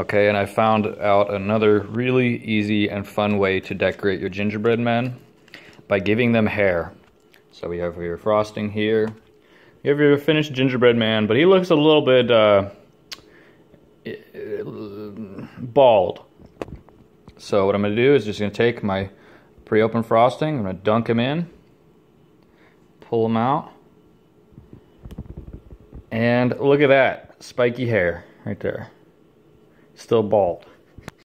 Okay, and I found out another really easy and fun way to decorate your gingerbread men by giving them hair. So we have your frosting here. You have your finished gingerbread man, but he looks a little bit uh, bald. So what I'm to do is just to take my pre-open frosting, I'm to dunk him in, pull him out, and look at that, spiky hair right there still bald.